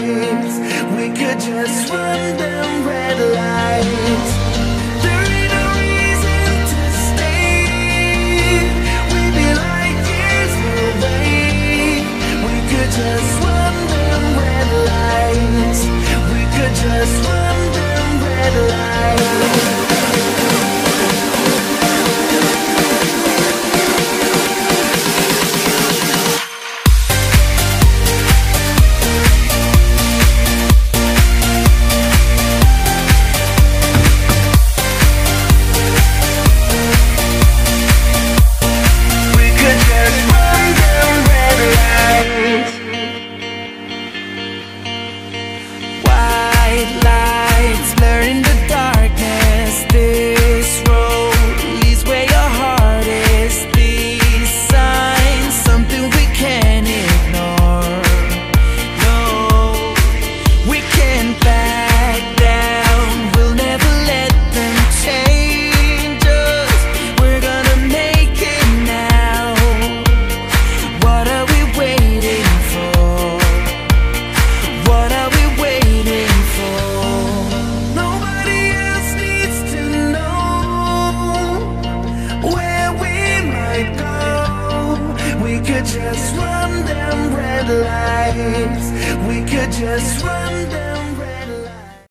lights. We could just run them red lights. Just run them red lights. We could just run them red lights. light. Could just run them red lights. We could just run them